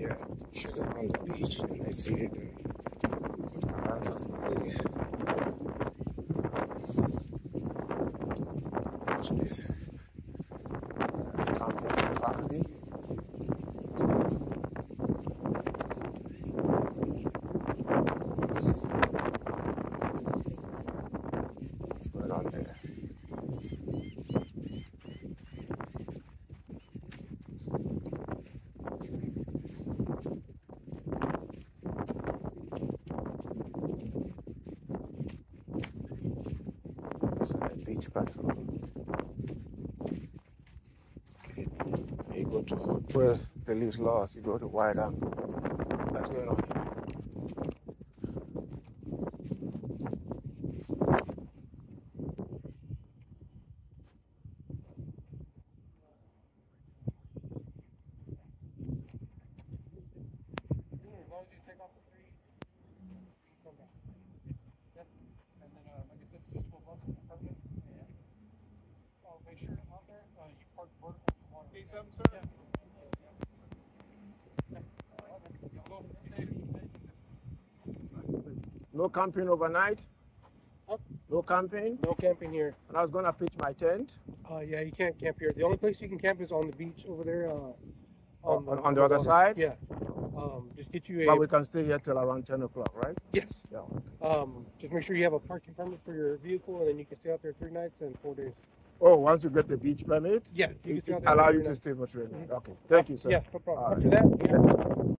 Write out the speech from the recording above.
Yeah, chilling on the beach and I see it. Aransas police. Watch this. Uh, camping family. Let's see. What's there? It's a beach patrol. Okay. You go to where the leaves lost, you go to White Angle. That's going on here. As long as you take off the three, come back. Yep. And then, uh, like I said, it's just twelve bucks for the permit. Oh, make sure you park vertical water. Hey, something, sir? Yeah. Go, be safe. No camping overnight? No camping? No camping here. And I was gonna pitch my tent Uh, yeah, you can't camp here. The only place you can camp is on the beach over there, uh. On- on the other water. side? Yeah. Um, just get you a. but we can stay here till around 10 o'clock, right? yes. Yeah. Um, just make sure you have a parking permit for your vehicle and then you can stay out there three nights and four days. Oh, once you get the beach permit, Yeah, you it, it allow you to stay for. Mhm. Okay, thank you, sir. Yeah, no problem. After that, yeah.